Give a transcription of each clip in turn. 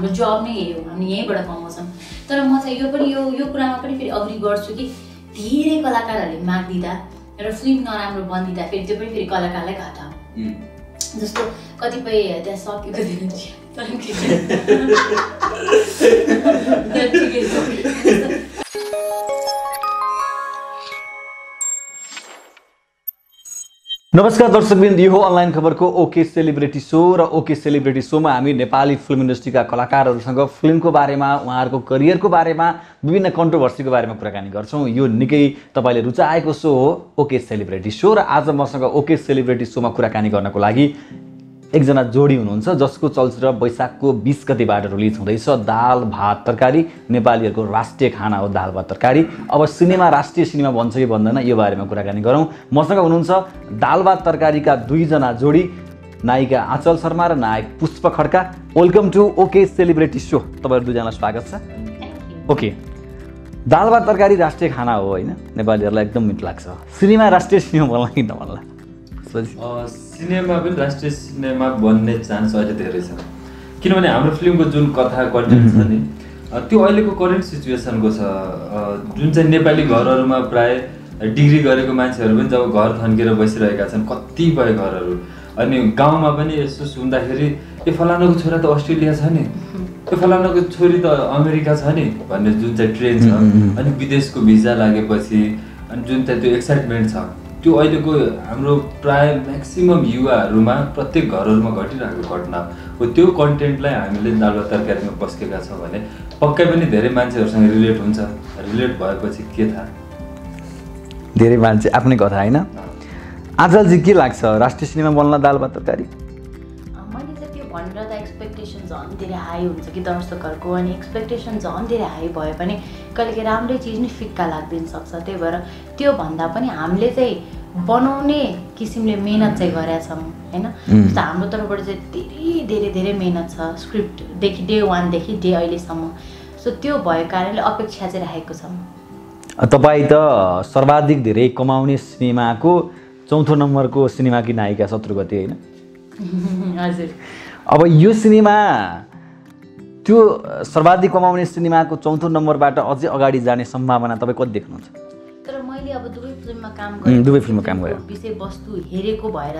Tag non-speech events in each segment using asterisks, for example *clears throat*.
हाम्रो जब नै यही हो। हामी यहीँबाट कमाउँछौँ। तर म चाहिँ यो पनि यो यो कुरामा पनि फेरि अग्री गर्छु कि धेरै कलाकारहरूले मागिदिँदा र फिल्म नराम्रो बनिदिँदा फेरि त्यो पनि फेरि कलाकारलाई घाटा हो। जस्तो कतिपय त्यहाँ सकेको दिन *laughs* *laughs* नमस्कार दर्शकबिन्द यो हो अनलाइन खबरको ओके सेलिब्रेटी सो र ओके सेलिब्रेटी सोमा हामी नेपाली फिल्म इन्डस्ट्रीका कलाकारहरूसँग फिल्मको बारेमा उहाँहरूको करियरको बारेमा विभिन्न कन्ट्रोभर्सीको बारेमा कुराकानी गर्छौँ। यो निकै तपाईँले रुचाएको सो हो ओके सेलिब्रेटी सो र आज मसँग ओके सेलिब्रेटी सोमा कुराकानी गर्नको लागि एकजना जोडी हुनुहुन्छ जसको चलचित्र वैशाखको बिस गतिबाट रिलिज हुँदैछ। दाल भात तरकारी नेपालीहरूको राष्ट्रिय खाना हो दाल भात तरकारी। अब सिनेमा राष्ट्रिय सिनेमा भन्छ कि भन्दैन यो बारेमा कुराकानी गरौँ। मसँग हुनुहुन्छ दाल भात तरकारीका दुईजना जोडी नायिका आँचल शर्मा र नायक Pushpa Khadka. Welcome to okay celebrity show तपाईँहरू दुईजनालाई स्वागत छ। ओके। दाल भात तरकारी राष्ट्रिय खाना हो होइन? नेपालीहरूलाई एकदम मिठो लाग्छ। सिनेमा राष्ट्रिय सिनेमा भन्ला कि नभन्ला सिनेमा पनि राष्ट्रिय सिनेमा बन्ने चान्स अहिले धेरै छ। किनभने हाम्रो फिल्मको जुन कथा कन्टेन्ट छ नि त्यो अहिलेको करेन्ट सिचुएसनको छ। जुन चाहिँ नेपाली घरहरूमा प्राय डिग्री गरेको मान्छेहरू पनि जब घर थन्केर बसिरहेका छन् कतिपय घरहरू। अनि गाउँमा पनि यसो सुन्दाखेरि ए फलानाको छोरा त अस्ट्रेलिया छ नि। ए फलानाको छोरी त अमेरिका छ नि भन्ने जुन चाहिँ ट्रेन छ। अनि विदेशको भिजा लागेपछि अनि जुन चाहिँ त्यो एक्साइटमेन्ट छ। त्यो अहिलेको हाम्रो प्राय म्याक्सिमम् युवाहरूमा प्रत्येक घरहरूमा घटिरहेको घटना हो। त्यो कन्टेन्टलाई हामीले दाल तरकारीमा पस्केका छौँ भने पक्कै पनि धेरै मान्छेहरूसँग रिलेट हुन्छ। रिलेट भएपछि के थाहा? धेरै मान्छे आफ्नै कथा होइन? आजल चाहिँ के लाग्छ? राष्ट्रिय सिनेमा बन्ला दाल भात तरकारी मैले चाहिँ त्यो भनेर एक्सपेक्टेसन झन् धेरै हाई हुन्छ कि दर्शकहरूको अनि एक्सपेक्टेसन झन् धेरै हाई भयो भने कहिले काहीँ राम्रै चिज नै फिक्का लाग्दिन सक्छ। त्यही भएर त्यो भन्दा पनि हामीले चाहिँ बनाउने किसिमले मेहनत चाहिँ गरेका छौँ होइन? जस्तो हाम्रो तर्फबाट चाहिँ धेरै धेरै धेरै मेहनत छ स्क्रिप्टदेखि डे वानदेखि डे अहिलेसम्म। सो त्यो भएको कारणले अपेक्षा चाहिँ राखेको छौँ। तपाईँ त सर्वाधिक धेरै कमाउने सिनेमाको चौथो नम्बरको सिनेमाकी नायिका शत्रुगति होइन? *laughs* हजुर। अब यो सिनेमा त्यो सर्वाधिक कमाउने सिनेमाको चौथो नम्बरबाट अझै अगाडि जाने सम्भावना तपाईँ कति देख्नुहुन्छ? तर मैले अब दुवै फिल्ममा काम गरेँ दुवै फिल्ममा काम गरेँ विषयवस्तु हेरेको भएर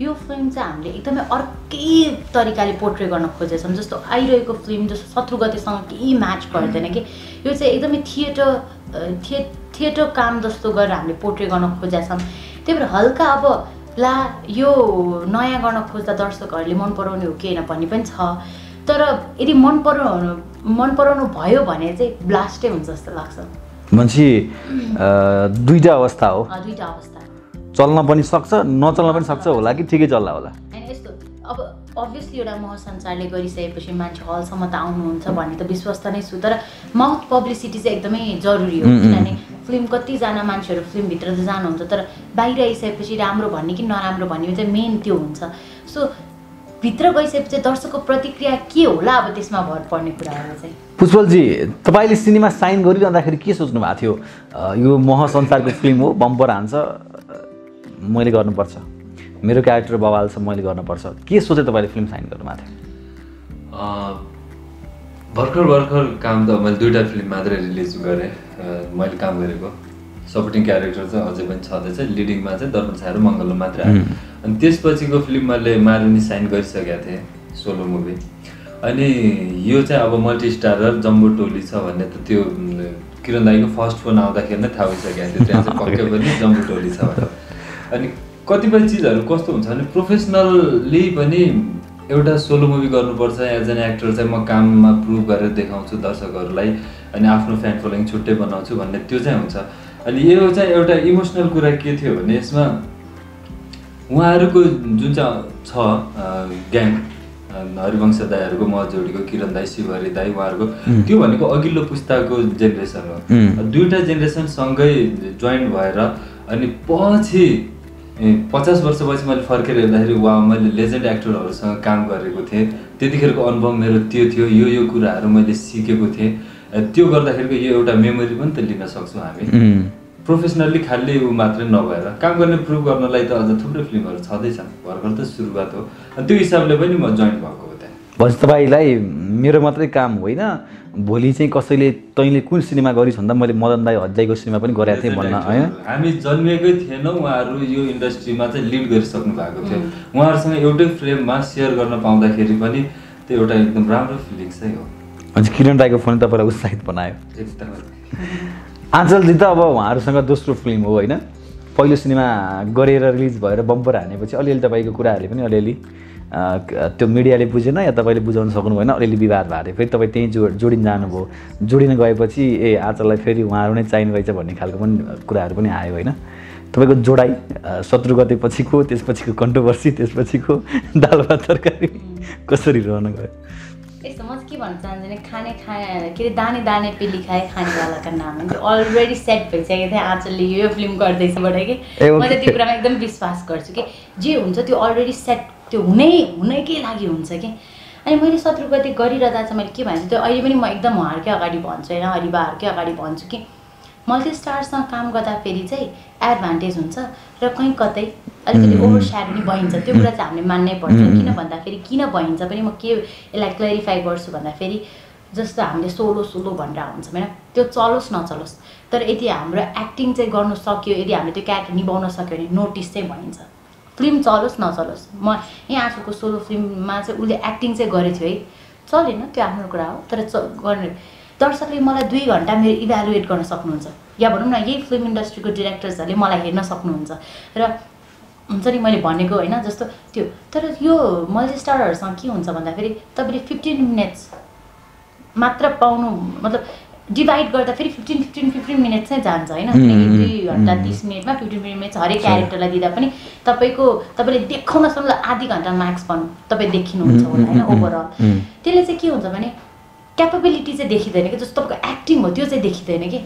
यो फिल्म चाहिँ हामीले एकदमै अर्कै तरिकाले पोर्ट्रे गर्न खोजेछौँ। जस्तो आइरहेको फिल्म जस्तो शत्रुगतिसँग केही म्याच गर्दैन कि। यो चाहिँ एकदमै थिएटर थिए थिएटर काम जस्तो गरेर हामीले पोर्ट्रे गर्न खोजेछौँ। त्यही भएर हल्का अब ला यो नयाँ गर्न खोज्दा दर्शकहरूले मन पराउने हो कि होइन भन्ने पनि छ। तर यदि मन पराउनु मन पराउनु भयो भने चाहिँ ब्लास्टै हुन्छ जस्तो लाग्छ। मान्छे दुईवटा अवस्था हो। दुईवटा अवस्था। चल्न पनि सक्छ नचल्न पनि सक्छ होला कि ठिकै चल्ला होला? होइन यस्तो। अब अभियसली एउटा महसञ्चारले गरिसकेपछि मान्छे हलसम्म त आउनुहुन्छ भन्ने त विश्वस्त नै छु तर माउथ पब्लिसिटी चाहिँ एकदमै जरुरी हो किनभने फिल्म कतिजना मान्छेहरू फिल्मभित्र त जानुहुन्छ तर बाहिर आइसकेपछि राम्रो भन्ने कि नराम्रो भन्ने चाहिँ मेन त्यो हुन्छ। सो भित्र गइसकेपछि दर्शकको प्रतिक्रिया के होला अब त्यसमा भर पर्ने कुराहरू चाहिँ? पुष्पलजी तपाईँले सिनेमा साइन गरिरहँदाखेरि के सोच्नु भएको थियो? यो महसंसारको फिल्म हो बम्पर हान्छ मैले गर्नुपर्छ। मेरो क्यारेक्टर बवाल छ मैले गर्नुपर्छ। के सोचेँ तपाईँले फिल्म साइन गर्नुभएको थियो भर्खर भर्खर काम त मैले दुइटा फिल्म मात्रै रिलिज गरेँ। मैले काम गरेको सपोर्टिङ क्यारेक्टर चाहिँ अझै पनि छँदैछ लिडिङमा चाहिँ दर्पण छाएर मङ्गलम मात्रै। अनि त्यसपछिको फिल्म मैले मारुनी साइन गरिसकेको थिएँ सोलो मुभी अनि यो चाहिँ अब मल्टी स्टारर जम्बो टोली छ भन्ने त त्यो किरण दाईको फर्स्ट फोन आउँदाखेरि नै थाहा भइसकेको थियो त्यहाँ चाहिँ पक्कै पनि जम्बो टोली छ भनेर। अनि कतिपय चिजहरू कस्तो हुन्छ भने प्रोफेसनल्ली पनि एउटा सोलो मुभी गर्नुपर्छ एज एन एक्टर चाहिँ म काममा प्रुभ गरेर देखाउँछु दर्शकहरूलाई अनि आफ्नो फ्यान फलोइङ छुट्टै बनाउँछु भन्ने त्यो चाहिँ हुन्छ। अनि यो चाहिँ एउटा इमोसनल कुरा के थियो भने यसमा उहाँहरूको जुन चाहिँ छ ग्याङ हरिवंश दाईहरूको म जोडीको किरण दाई शिवहरी दाई उहाँहरूको त्यो भनेको अघिल्लो पुस्ताको जेनेरेसन हो। दुइटा जेनेरेसन सँगै जोइन्ट भएर अनि पछि पचास वर्षपछि मैले फर्केर हेर्दाखेरि वा मैले लेजेन्ड एक्टरहरूसँग काम गरेको थिएँ। त्यतिखेरको अनुभव मेरो त्यो थियो यो यो कुराहरू मैले सिकेको थिएँ। त्यो गर्दाखेरिको यो एउटा मेमोरी पनि त लिन सक्छौँ हामी। प्रोफेसनल्ली खालि ऊ मात्रै नभएर काम गर्ने प्रुभ गर्नलाई त अझ थुप्रै फिल्महरू छँदैछ भर्खर त सुरुवात हो। अनि त्यो हिसाबले पनि म जोइन भएको हो त्यहाँ भनेपछि तपाईँलाई मेरो मात्रै काम होइन। भोलि चाहिँ कसैले तैँले कुन सिनेमा गरिस् भन्दा मैले मदन दाई हज्जाइको सिनेमा पनि गरेको थिएँ भन्न हामी जन्मिएकै थिएनौँ उहाँहरू यो इन्डस्ट्रीमा चाहिँ लिड गरिसक्नु भएको थियो। उहाँहरूसँग एउटै फ्रेममा सेयर गर्न पाउँदाखेरि पनि त्यो एउटा एकदम राम्रो फिलिङ्स चाहिँ हो। हजुर किरण राईको फोन तपाईँलाई उत्साहित बनायो। एकदमै। आँचलजी त अब उहाँहरूसँग दोस्रो फिल्म हो होइन? पहिलो सिनेमा गरेर रिलिज भएर बम्पर हानेपछि अलिअलि तपाईँको कुराहरूले पनि अलिअलि त्यो मिडियाले बुझेन या तपाईँले बुझाउन सक्नु भएन अलिअलि विवाद भएको थियो। फेरि तपाईँ त्यहीँ जो जोडिन जानुभयो। जोडिन गएपछि ए आँचललाई फेरि उहाँहरू नै चाहिने रहेछ भन्ने खालको पनि कुराहरू पनि आयो होइन? तपाईँको जोडाइ शत्रु गते पछिको त्यसपछिको कन्ट्रोभर्सी त्यसपछिको *laughs* दाल भात तरकारी कसरी रहन गयो? यस्तो म चाहिँ के भन्न चाहन्छु भने खाने खाने के अरे दाने दाने पेली खाए खानेवालाको नाम अलरेडी सेट भइसकेको थियो आजले यो फिल्म गर्दैछबाट कि। म। चाहिँ त्यो कुरामा एकदम विश्वास गर्छु कि जे हुन्छ त्यो अलरेडी सेट त्यो हुनै हुनैकै लागि हुन्छ कि? अनि मैले शत्रुगति गरिरहँदा चाहिँ मैले के भन्छु त्यो अहिले पनि म एकदम उहाँहरूकै अगाडि भन्छु होइन हरिबाहरूकै अगाडि भन्छु कि? मल्टिस्टारसँग काम गर्दाखेरि चाहिँ एडभान्टेज हुन्छ र कहीँ कतै अलिकति ओभर स्याडो नि भइन्छ। त्यो कुरा चाहिँ हामीले मान्नै पर्छ। किन भन्दाखेरि किन भइन्छ पनि म के यसलाई क्ल्यारिफाई गर्छु भन्दाखेरि जस्तो हामीले सोलो सोलो भनेर हुन्छ होइन? त्यो चलोस् नचलोस्। तर यदि हाम्रो एक्टिङ चाहिँ गर्नु सक्यो यदि हामीले त्यो क्यारेक्टर निभाउन सक्यो भने नोटिस चाहिँ भइन्छ। फिल्म चलोस् नचलोस्। म यहाँ आजको सोलो फिल्ममा चाहिँ उसले एक्टिङ चाहिँ गरेको थियो है। चलेन त्यो आफ्नो कुरा हो। तर च गर्ने। दर्शकले मलाई दुई घन्टा मेरो इभ्यालुएट गर्न सक्नुहुन्छ। या भनौँ न यही फिल्म इन्डस्ट्रीको डिरेक्टर्सहरूले मलाई हेर्न सक्नुहुन्छ। र हुन्छ नि मैले भनेको होइन जस्तो त्यो। तर यो मल्टिस्टारहरूसँग के हुन्छ भन्दाखेरि तपाईँले फिफ्टिन मिनट्स मात्र पाउनु मतलब डिभाइड गर्दा फेरि फिफ्टिन फिफ्टिन फिफ्टिन मिनट्स चाहिँ जान्छ होइन? दुई घन्टा तिस मिनटमा फिफ्टिन मिनट्स हरेक क्यारेक्टरलाई दिँदा पनि तपाईँको तपाईँले देखाउन सक्नु आधी घन्टा म्याक्स भनौँ तपाईँ देखिनुहुन्छ होला होइन ओभरअल त्यसले चाहिँ के हुन्छ भने क्यापेबिलिटी चाहिँ देखिँदैन कि जस्तो तपाईँको एक्टिङ हो त्यो चाहिँ देखिँदैन कि।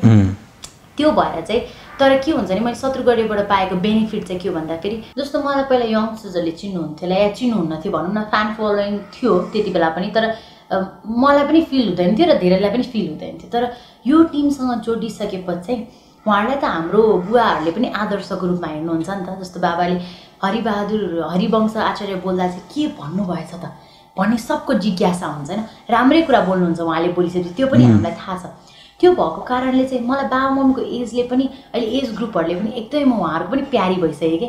त्यो भएर चाहिँ तर के हुन्छ भने मैले शत्रुगढीबाट पाएको बेनिफिट चाहिँ के हो भन्दाखेरि जस्तो मलाई पहिला यङ्स्टर्सहरूले चिन्नुहुन्थ्यो होला या चिन्नुहुन्न थियो भनौँ न फ्यान फलोइङ थियो त्यति बेला पनि तर मलाई पनि फिल हुँदैन थियो र धेरैलाई पनि फिल हुँदैन थियो। तर यो टिमसँग जोडिसकेपछि चाहिँ उहाँहरूलाई त हाम्रो बुवाहरूले पनि आदर्शको रूपमा हेर्नुहुन्छ नि त। जस्तो बाबाले हरिबहादुर हरिवंश आचार्य बोल्दा चाहिँ के भन्नुभएछ त? भन्ने सबको जिज्ञासा हुन्छ होइन। राम्रै कुरा बोल्नुहुन्छ उहाँले बोलिसकेपछि त्यो पनि हामीलाई थाहा छ। त्यो भएको कारणले चाहिँ मलाई बाबा मम्मीको एजले पनि अहिले एज ग्रुपहरूले पनि एकदमै म उहाँहरूको पनि प्यारी भइसक्यो कि?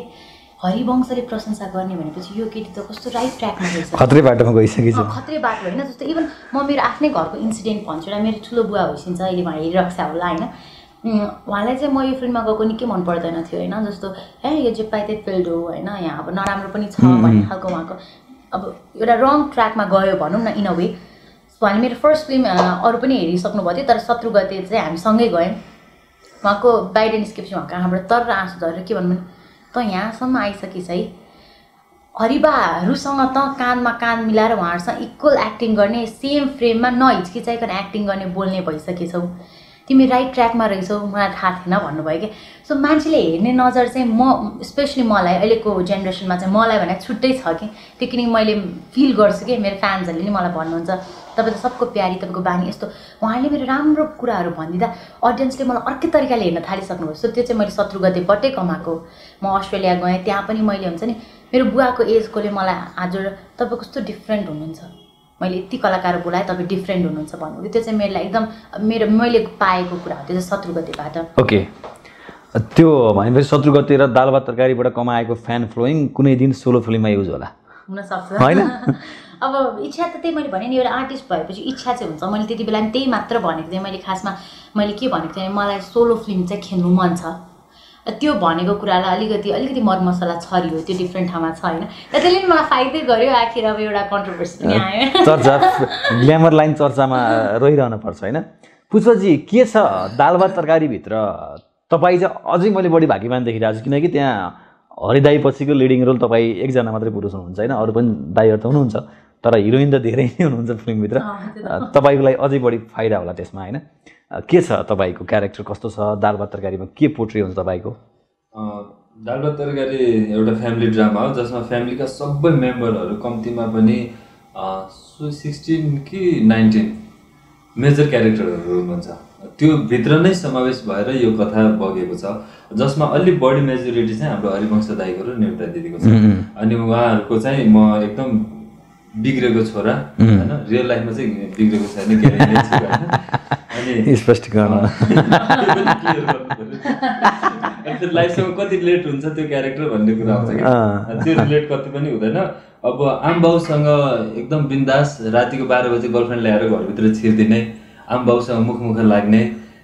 हरिवंशले प्रशंसा गर्ने भनेपछि यो केटी त कस्तो राइट ट्र्याकमा रहेछ। खत्रै बाटोमा गइसकेछ। अँ, खत्रै बाटो होइन जस्तो इभन म मेरो आफ्नै घरको इन्सिडेन्ट भन्छु एउटा मेरो ठुलो बुवा भइसिन्छ अहिले उहाँ हेरिरहेको छ होला होइन। उहाँलाई चाहिँ म यो फिल्ममा गएको निकै मन पर्दैन थियो होइन जस्तो ए यो जे पाइ त्यही फिल्ड हो होइन यहाँ अब नराम्रो पनि छ भन्ने खालको उहाँको अब एउटा रङ ट्र्याकमा गयो भनौँ न इन अ वे। उहाँले मेरो फर्स्ट फिल्म अरू पनि हेरिसक्नु भयो थियो तर शत्रुगते चाहिँ हामी सँगै गयौँ। उहाँको बाहिर निस्केपछि उहाँको आँखाबाट तर आँसु झरेर के भन्नु? भने, त यहाँसम्म आइसकिस् है। हरिबाहरूसँग त कानमा कान मिलाएर उहाँहरूसँग इक्वल एक्टिङ गर्ने सेम फ्रेममा नहिचकिचाइकन एक्टिङ गर्ने बोल्ने भइसकेछौ। तिमी राइट ट्र्याकमा रहेछौ मलाई थाहा थिएन भन्नुभयो कि। सो मान्छेले हेर्ने नजर चाहिँ म स्पेसली मलाई अहिलेको जेनेरेसनमा चाहिँ मलाई भने छुट्टै छ कि। त्यो किनकि मैले फिल गर्छु कि मेरो फ्यान्सहरूले नि मलाई भन्नुहुन्छ। तपाईँ त सबको प्यारी तपाईँको बानी यस्तो। उहाँले मेरो राम्रो कुराहरू भनिदिँदा अडियन्सले मलाई अर्कै तरिकाले हेर्न थालिसक्नुभयो। सो त्यो चाहिँ मैले शत्रुगतेबाटै कमाएको म अस्ट्रेलिया गएँ त्यहाँ पनि मैले हुन्छ नि मेरो बुवाको एजकोले मलाई आज तपाईँ कस्तो डिफ्रेन्ट हुनुहुन्छ? मैले यति कलाकार बोलाएँ तपाईँ डिफ्रेन्ट हुनुहुन्छ भन्नुभयो त्यो चाहिँ मेरो एकदम मेरो मैले पाएको कुरा हो त्यो चाहिँ शत्रुगतिबाट। ओके। त्यो भनेपछि शत्रुगति र दाल भात तरकारीबाट कमाएको फ्यान फ्लोइङ कुनै दिन सोलो फिल्ममा युज होला। हुनसक्छ। होइन? *laughs* अब इच्छा त त्यही मैले भने नि एउटा आर्टिस्ट भएपछि इच्छा चाहिँ हुन्छ। मैले त्यति बेला पनि त्यही मात्र भनेको थिएँ। मैले खासमा मैले के भनेको थिएँ मलाई सोलो फिल्म चाहिँ खेल्नु मन छ। त्यो भनेको कुरालाई अलिकति अलिकति मरमसला छरियो त्यो डिफ्रेन्ट ठाउँमा छ होइन। त्यसले पनि मलाई फाइदै गर्यो आखिर अब एउटा कन्ट्रोभर्सी पनि आयो। चर्चा *laughs* ग्ल्यामर लाइन चर्चामा रहिरहन पर्छ होइन। पुष्पजी के छ दाल भात तरकारीभित्र? तपाईँ चाहिँ अझै मैले बढी भाग्यमान देखिरहेको छु किनकि त्यहाँ हरिदाई पछिको लिडिङ रोल तपाईँ एकजना मात्रै पुरुष हुनुहुन्छ होइन अरू पनि दाईहरू त हुनुहुन्छ तर हिरोइन त धेरै नै हुनुहुन्छ फिल्मभित्र। तपाईँको लागि अझै बढी फाइदा होला त्यसमा होइन। के छ तपाईँको क्यारेक्टर कस्तो छ? दाल भात तरकारीमा के पोट्री हुन्छ तपाईँको? दाल भात तरकारी एउटा फ्यामिली ड्रामा हो जसमा फ्यामिलीका सबै मेम्बरहरू कम्तीमा पनि सिक्सटिन कि नाइन्टिन मेजर क्यारेक्टरहरू हुनुहुन्छ। त्यो भित्र नै समावेश भएर यो कथा बगेको छ जसमा अलिक बढी मेजोरिटी चाहिँ हाम्रो हरिवंश दाईको र निरुता दिदीको छ। अनि उहाँहरूको चाहिँ म एकदम बिग्रेको छोरा होइन? रियल लाइफमा चाहिँ बिग्रेको छैन *laughs* स्पष्टीकरण। लाइफसँग *laughs* कति रिलेट हुन्छ त्यो क्यारेक्टर भन्ने कुरा आउँछ कि त्यो रिलेट कति पनि हुँदैन। अब आम बाउसँग एकदम बिन्दास रातिको बाह्र बजे गर्लफ्रेन्ड ल्याएर घरभित्र छिर्दिने आम बाउसँग मुख मुख लाग्ने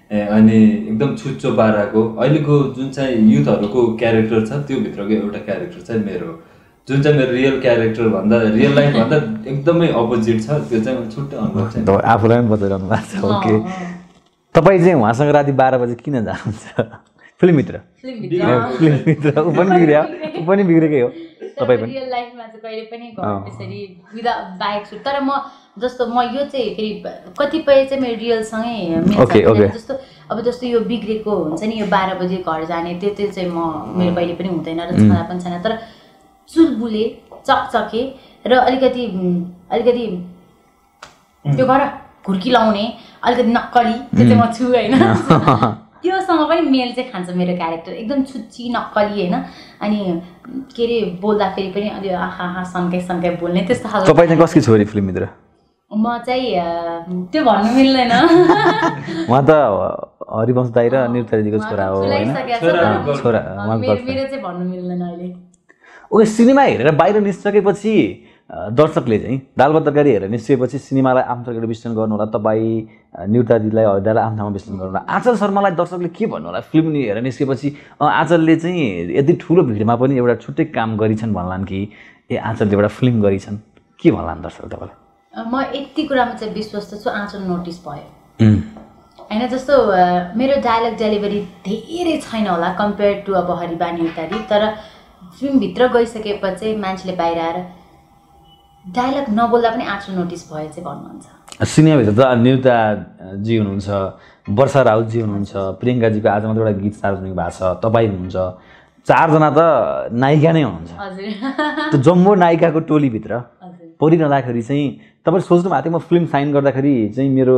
अनि एकदम छुच्चो पाराको। अहिलेको जुन चाहिँ युथहरूको क्यारेक्टर छ त्यो भित्रको एउटा क्यारेक्टर चाहिँ मेरो। जुन चाहिँ मेरो रियल क्यारेक्टर भन्दा रियल लाइफ भन्दा एकदमै अपोजिट छ त्यो चाहिँ छुट्टै अनुभव चाहिँ तपाईँ आफूलाई पनि बताइरहनु भएको छ ओके तपाईँ चाहिँ उहाँसँग राति बाह्र बजी किन जानुहुन्छ? फिल्मभित्र? फिल्मभित्र। फिल्मभित्र। ऊ पनि बिग्रियो ऊ पनि बिग्रेकै हो। *laughs* तपाईँ पनि? रियल लाइफमा चाहिँ कहिले पनि त्यसरी विदा बाहेक छु। तर म जस्तो म यो चाहिँ फेरि कतिपय चाहिँ मेरो रियलसँगै जस्तो अब जस्तो यो बिग्रेको हुन्छ नि यो बाह्र बजे घर जाने त्यो त्यो चाहिँ म मेरो कहिले पनि हुँदैन र छँदा पनि छैन। तर चुलबुले चकचके र अलिकति अलिकति त्यो गर घुर्की लाउने अलिकति नक्कली त्यो चाहिँ म छु होइन। *laughs* *laughs* त्योसँग पनि मेल चाहिँ खान्छ मेरो क्यारेक्टर। एकदम छुच्ची नक्कली होइन। अनि के अरे बोल्दाखेरि पनि अलि आहा आहा सन्काइ सन्काइ बोल्ने त्यस्तो खालको। तपाईँ चाहिँ कसकी छोरी फिल्मभित्र? म चाहिँ त्यो भन्नु मिल्दैन। *laughs* उहाँ त हरिवंश दाई र निरुताजीको छोरा हो होइन? छोरा। मेरो चाहिँ भन्नु मिल्दैन अहिले। ओके सिनेमा हेरेर बाहिर निस्केपछि अ, दर्शकले चाहिँ दाल भात तरकारी हेरेर निस्किएपछि सिनेमालाई आफ्नो तरिकाले विश्लेषण गर्नु होला तपाईँ अ, निरुताजीलाई हरिदालाई आफ्नो ठाउँमा विश्लेषण गर्नु होला। आँचल शर्मालाई दर्शकले के भन्नु होला? फिल्म हेरेर निस्केपछि आँचलले चाहिँ यति ठुलो भिडमा पनि एउटा छुट्टै काम गरिछन् भन्लान् कि ए आँचलले एउटा फिल्म गरिछन्। के भन्लान् दर्शक तपाईँलाई? म यति कुरामा चाहिँ विश्वस्त छु आँचल नोटिस भयो। होइन जस्तो मेरो डायलग डेलिभरी धेरै छैन होला कम्पेयर टु अब हरिबानी इत्यादि तर फिल्मभित्र गइसकेपछि मान्छेले बाहिर आएर डायलग नबोल्दा पनि आँचल नोटिस भयो चाहिँ भन्नुहुन्छ। सिनेमाभित्र त निरुताजी हुनुहुन्छ वर्षा राउतजी हुनुहुन्छ प्रियङ्काजीको आज मात्र एउटा गीत सार्वजनिक भएको छ तपाईँ हुनुहुन्छ। चारजना त नायिका नै हुनुहुन्छ। हजुर। *laughs* त्यो जम्बो नायिकाको टोलीभित्र परिरहँदाखेरि चाहिँ तपाईँले सोच्नु भएको थियो म फिल्म साइन गर्दाखेरि चाहिँ मेरो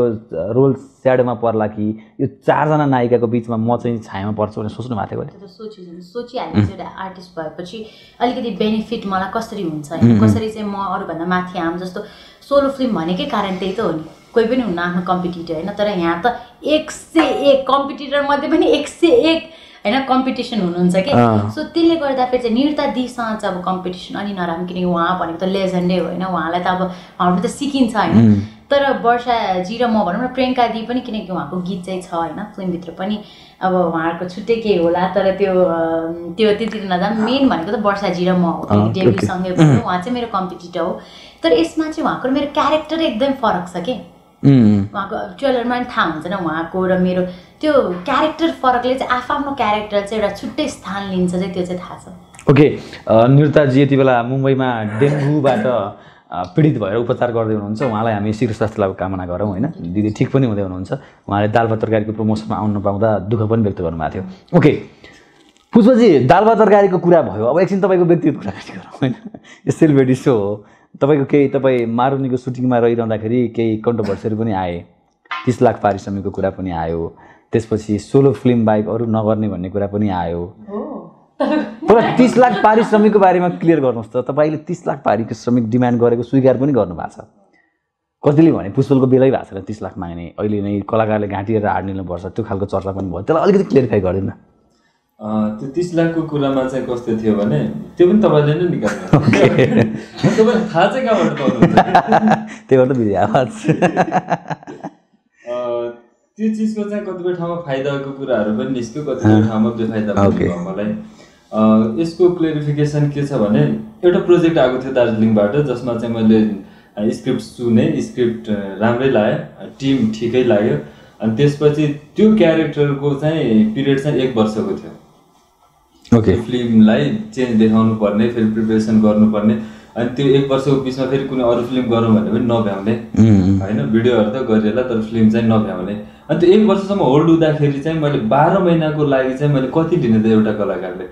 रोल स्याडोमा पर्ला कि यो चारजना नायिकाको बिचमा म चाहिँ छायामा पर्छु भनेर सोच्नु भएको थियो सोचिहाल्ने चाहिँ एउटा आर्टिस्ट भएपछि अलिकति बेनिफिट मलाई कसरी हुन्छ कसरी चाहिँ म अरूभन्दा माथि आम जस्तो सोलो फिल्म भनेकै कारण त्यही त हो नि। कोही पनि हुन्न आफ्नो कम्पिटिटर होइन? तर यहाँ त एक सय एक कम्पिटिटर मध्ये पनि एक सय एक होइन कम्पिटिसन हुनुहुन्छ कि। सो त्यसले गर्दाखेरि चाहिँ निरता दिसँग चाहिँ अब कम्पिटिसन अलि नराम्रो किनकि उहाँ भनेको त लेजेन्डै हो होइन। उहाँलाई त अब उहाँबाट त सिकिन्छ होइन। तर वर्षाजी र म भनौँ न प्रियङ्का दी पनि किनकि उहाँको गीत चाहिँ छ होइन। फिल्मभित्र पनि अब उहाँहरूको छुट्टै केही होला तर त्यो त्यो त्यतिर नजाँ मेन भनेको त वर्षाजी र म हो. डेब्युसँगै भयो उहाँ चाहिँ मेरो कम्पिटिटर हो। तर यसमा चाहिँ उहाँको मेरो क्यारेक्टर एकदम फरक छ कि। उहाँको ट्रेलरमा पनि थाहा हुन्छ न उहाँको र मेरो त्यो क्यारेक्टर फरकले चाहिँ आफ्नो क्यारेक्टर चाहिँ एउटा छुट्टै स्थान लिन्छ चाहिँ त्यो चाहिँ थाहा छ। ओके निरुताजी यति बेला मुम्बईमा डेङ्गुबाट पीडित भएर उपचार गर्दै हुनुहुन्छ। उहाँलाई हामी शीघ्र स्वास्थ्य लाभ कामना गरौँ होइन? दिदी ठिक पनि हुँदै हुनुहुन्छ। उहाँले दाल भात तरकारीको प्रमोसनमा आउनु नपाउँदा दुःख पनि व्यक्त गर्नुभएको थियो। ओके पुष्पजी दाल भात तरकारीको कुरा भयो। अब एकछिन तपाईँको व्यक्तिगत कुराकानी गरौँ होइन? यो सेलिब्रेटी सो हो। तपाईँको केही तपाईँ मारुनीको सुटिङमा रहिरहँदाखेरि केही कन्ट्रोभर्सीहरू पनि आए। तिस लाख पारिश्रमिकको कुरा पनि आयो। त्यसपछि सोलो फिल्म बाहेक अरू नगर्ने भन्ने कुरा पनि आयो। पुरा तिस लाख पारिश्रमिकको बारेमा क्लियर गर्नुहोस् त। तपाईँले तिस लाख पारिश्रमिक डिमान्ड गरेको स्वीकार पनि गर्नुभएको छ। कतिले भने पुष्पलको बेलै भएको छैन तिस लाख माग्ने। अहिले नै कलाकारले घाँटिएर हाड लिनुपर्छ त्यो खालको चर्चा पनि भयो। त्यसलाई अलिकति क्लियरिफाई गरिदिनु त्यो तिस लाखको कुरामा चाहिँ कस्तो थियो भने त्यो पनि तपाईँले नै निकाल्नु *laughs* तपाईँले थाहा चाहिँ कहाँबाट *laughs* त्यही भएर त बिजी आवाज *laughs* त्यो चिजको चाहिँ कतिपय ठाउँमा फाइदाको कुराहरू पनि निस्क्यो कतिपय ठाउँमा बेफाइदा पनि. भयो मलाई यसको क्लेरिफिकेसन के छ भने एउटा प्रोजेक्ट आएको थियो दार्जिलिङबाट जसमा चाहिँ मैले स्क्रिप्ट सुने स्क्रिप्ट राम्रै लाग्यो टिम ठिकै लाग्यो। अनि त्यसपछि त्यो क्यारेक्टरको चाहिँ पिरियड चाहिँ एक वर्षको थियो। ओके। फिल्मलाई चेन्ज देखाउनु पर्ने फेरि प्रिपेरेसन गर्नुपर्ने अनि त्यो एक वर्षको बिचमा फेरि कुनै अरू फिल्म गरौँ भने पनि नभ्याउने। होइन भिडियोहरू त गरिएला तर फिल्म चाहिँ नभ्याउने। अनि त्यो एक वर्षसम्म होल्ड हुँदाखेरि चाहिँ मैले बाह्र महिनाको लागि चाहिँ मैले कति दिने त एउटा कलाकारले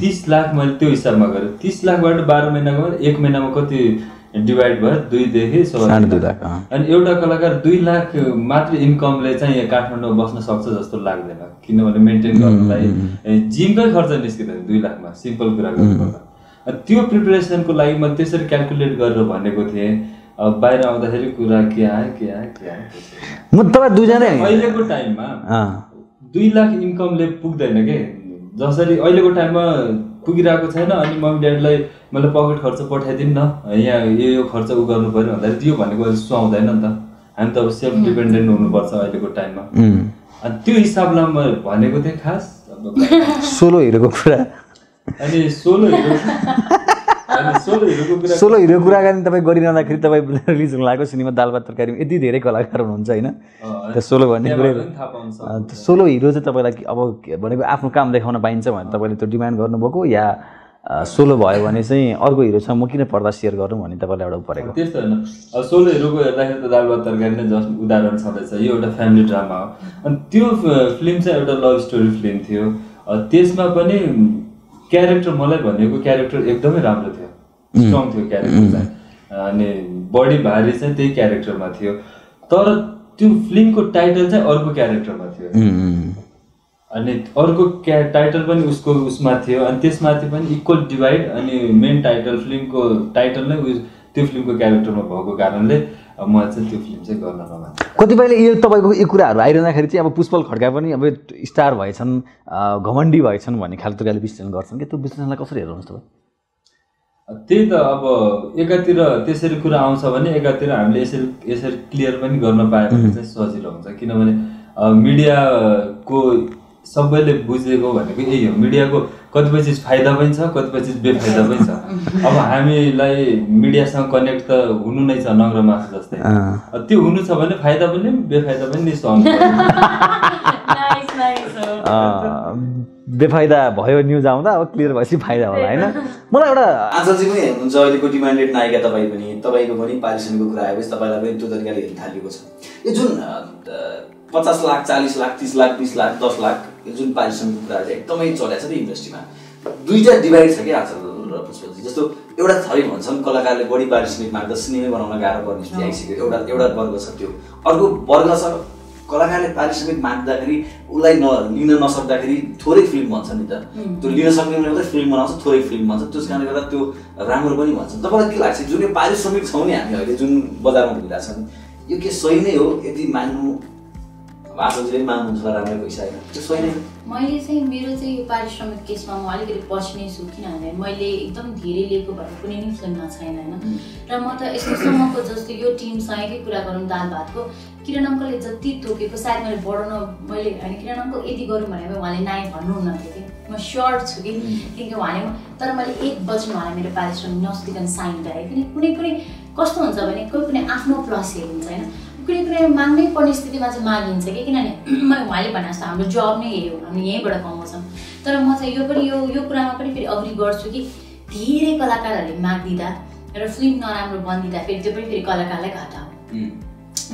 तिस लाख मैले त्यो हिसाबमा गरेँ। तिस लाखबाट बाह्र महिनाको एक महिनामा कति डिभाइड भयो? दुईदेखि लाख अँ। अनि एउटा कलाकार दुई लाख मात्र इन्कमले चाहिँ यहाँ काठमाडौँमा बस्न सक्छ जस्तो लाग्दैन। किनभने मेन्टेन गर्नलाई जिमकै खर्च निस्किँदैन दुई लाखमा। सिम्पल कुरा अनि त्यो प्रिपेरेसनको लागि मैले त्यसरी क्यालकुलेट गरेर भनेको थिएँ। बाहिर आउँदाखेरि कुरा के आयो के आयो के आयो। म तपाईँ दुईजनै अहिलेको टाइममा दुई लाख इन्कमले पुग्दैन के? जसरी अहिलेको टाइममा पुगिरहेको छैन अनि मम्मी ड्याडीलाई मैले पकेट खर्च पठाइदिउँ न यहाँ यो यो खर्च उ गर्नु पऱ्यो भन्दाखेरि त्यो भनेको अहिले सुहाउँदैन नि त। हामी त अब सेल्फ डिपेन्डेन्ट हुनुपर्छ अहिलेको टाइममा। अनि त्यो हिसाबलाई म भनेको थिएँ खास। सोलो हिरोको कुरा। अनि सोलो हिरो सोलो हिरो *laughs* कुराकानी तपाईँ गरिरहँदाखेरि तपाईँ रिलिज हुन लागेको सिनेमा दाल भात तरकारीमा यति धेरै कलाकार हुनुहुन्छ होइन? त्यो सोलो भन्ने कुरै त्यो सोलो हिरो चाहिँ तपाईँलाई अब भनेको आफ्नो काम देखाउन पाइन्छ भने तपाईँले त्यो डिमान्ड गर्नुभएको या सोलो भयो भने चाहिँ अर्को हिरोसँग म किन पर्दा सेयर गर्नु भन्ने तपाईँलाई एउटा परेको? त्यस्तो होइन। सोलो हिरोको हेर्दाखेरि त दाल भात तरकारी नै जस्ट उदाहरण छँदैछ यो एउटा फ्यामिली ड्रामा हो। अनि त्यो फिल्म चाहिँ एउटा लभ स्टोरी फिल्म थियो। त्यसमा पनि क्यारेक्टर मलाई भनेको क्यारेक्टर एकदमै राम्रो थियो। स्ट्रङ थियो क्यारेक्टर चाहिँ। अनि बढी भारी चाहिँ त्यही क्यारेक्टरमा थियो। तर त्यो फिल्मको टाइटल चाहिँ अर्को क्यारेक्टरमा थियो। उम्, अनि अर्को क्या टाइटल पनि उसको उसमा थियो। अनि त्यसमाथि पनि इक्वल डिभाइड अनि मेन टाइटल फिल्मको टाइटल नै उस त्यो फिल्मको क्यारेक्टरमा भएको कारणले म चाहिँ त्यो फिल्म चाहिँ गर्न नमान्छु। कतिपयले यो तपाईँको यो कुराहरू आइरहँदाखेरि चाहिँ अब पुष्पल खड्का पनि अब स्टार भएछन् घमण्डी भएछन् भन्ने खालको तरिकाले विश्लेषण गर्छन्। कि त्यो विश्लेषणलाई कसरी हेर्नुहुन्छ तपाईँ? त्यही त अब एकातिर त्यसरी कुरा आउँछ भने एकातिर हामीले यसरी यसरी क्लियर पनि गर्न पायो भने चाहिँ सजिलो हुन्छ। किनभने मिडियाको सबैले बुझेको भनेको यही हो। मिडियाको कतिपय चिज फाइदा पनि छ कतिपय चिज बेफाइदा पनि छ। अब हामीलाई मिडियासँग कनेक्ट त हुनु नै छ नङ्ग्रो मासु जस्तै। त्यो हुनु छ भने फाइदा पनि बेफाइदा पनि नि *laughs* बेफाइदा भयो न्युज आउँदा अब क्लियर भएपछि फाइदा होला होइन? मलाई एउटा आजलजी पनि हेर्नुहुन्छ अहिलेको डिमान्डेड नायिका तपाईँ पनि तपाईँको पनि पारिश्रमिकको कुरा आएपछि तपाईँलाई पनि त्यो तरिकाले हेर्न थालिएको छ। यो जुन पचास लाख चालिस लाख तिस लाख बिस लाख दस लाख यो जुन पारिश्रमिकको कुरा चाहिँ एकदमै चलेको छ नि इन्डस्ट्रीमा दुईवटा डिभाइड छ कि आजल र पुष्पजी जस्तो एउटा थरी भन्छन् कलाकारले बढी पारिश्रमिक माग्दा सिनेमै बनाउन गाह्रो पर्ने स्थिति आइसक्यो। एउटा एउटा वर्ग छ त्यो। अर्को वर्ग छ कलाकारले पारिश्रमिक माग्दाखेरि उसलाई न लिन नसक्दाखेरि थोरै फिल्म भन्छ नि त। त्यो लिन सक्ने मात्रै फिल्म बनाउँछ थोरै फिल्म भन्छ। त्यस कारणले गर्दा त्यो राम्रो पनि भन्छ। तपाईँलाई के लाग्छ? जुन यो पारिश्रमिक छौँ नि हामी अहिले जुन बजारमा घुमिरहेछन् यो के सही नै हो? यदि मान्नु माग्नुहुन्छ राम्रै पैसा होइन नै मैले चाहिँ मेरो चाहिँ यो पारिश्रमिक केसमा म अलिकति पछि नै छु किनभने मैले एकदम धेरै लिएको भएर कुनै पनि फिल्ममा छैन होइन? र म त यस्तोसम्मको जस्तो यो टिमसँगै कुरा गरौँ दाल भातको किरण अङ्कलले जति तोकेको सायद मैले बढाउन मैले होइन किरण अङ्कल यदि गरौँ भने उहाँले नाइ भन्नुहुन्न थियो कि म स्योर छु कि? किनकि उहाँले तर मैले एक वचन उहाँलाई मेरो पारिश्रमिक नसुधिकन साइन गराएँ। किन कुनै कुनै कस्तो हुन्छ भने कोही कुनै आफ्नो प्लस हेरिन्छ होइन? कुनै कुनै माग्नै पर्ने स्थितिमा चाहिँ मागिन्छ कि किनभने *clears throat* मैले उहाँले भने जस्तो हाम्रो जब नै यही हो हामी यहीँबाट कमाउँछौँ तर म चाहिँ यो पनि यो यो कुरामा पनि फेरि अग्री गर्छु कि धेरै कलाकारहरूले मागिदिँदा र फिल्म नराम्रो बनिदिँदा फेरि त्यो पनि फेरि कलाकारलाई घाटा हो.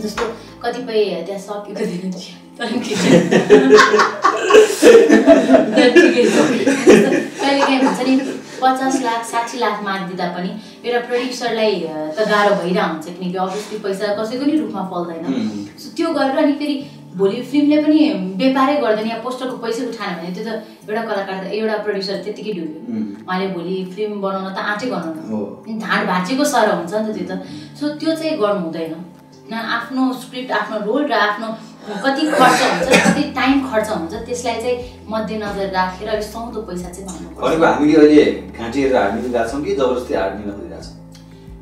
जस्तो कतिपय त्यहाँ सकेको। *laughs* जस्तो *laughs* *laughs* कहिलेकाहीँ हुन्छ नि पचास लाख साठी लाख मागिदिँदा पनि एउटा प्रड्युसरलाई त गाह्रो भइरहेको हुन्छ किनकि अभियसली पैसा कसैको नि रूपमा फल्दैन. सो त्यो गरेर अनि फेरि भोलि फिल्मले पनि व्यापारै गर्दैन या पोस्टरको पैसा उठाएन भने त्यो त एउटा कलाकार त एउटा प्रड्युसर त्यत्तिकै डुब्यो. उहाँले भोलि फिल्म बनाउन त आँटै गर्नु। ढाड भाँचेको सर हुन्छ नि त त्यो त सो त्यो चाहिँ गर्नु हुँदैन न आफ्नो स्क्रिप्ट आफ्नो रोल र आफ्नो कति खर्च हुन्छ कति टाइम खर्च हुन्छ त्यसलाई चाहिँ मध्यनजर राखेर अलिक सुहाउँदो पैसा चाहिँ भनेको हामीले अहिले घाँटी हेरेर छौँ कि जबरजस्ती खोजिरहेको छौँ?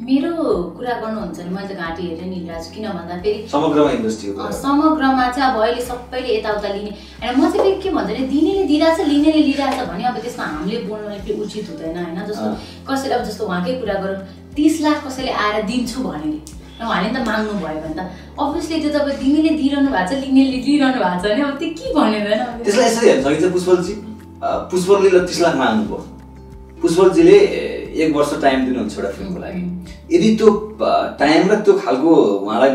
मेरो कुरा गर्नुहुन्छ भने मैले त घाँटी हेरेर निलिरहेको छु किन भन्दा फेरि समग्रमा इन्डस्ट्रीको समग्रमा चाहिँ अब अहिले सबैले यताउता लिने होइन म चाहिँ फेरि के भन्छ भने दिनेले दिइरहेछ लिनेले लिइरहेछ भने अब त्यसमा हामीले बोल्नु फेरि उचित हुँदैन होइन? जस्तो। कसैले अब जस्तो उहाँकै कुरा गरौँ तिस लाख कसैले आएर दिन्छु भने र उहाँले नि त माग्नु भयो भने त। अभियसली त्यो तपाईँ दिनेले दिइरहनु भएको छ लिनेले लिइरहनु भएको छ भने अब त्यो के भनेर त्यसलाई यसरी हेर्न सकिन्छ पुष्पलजी। पुष्पलले तिस लाख माग्नुभयो। पुष्पलजीले एक वर्ष टाइम दिनुहुन्छ एउटा फिल्मको लागि। यदि त्यो टाइम र त्यो खालको उहाँलाई